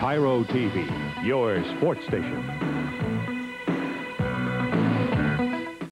Cairo TV, your sports station.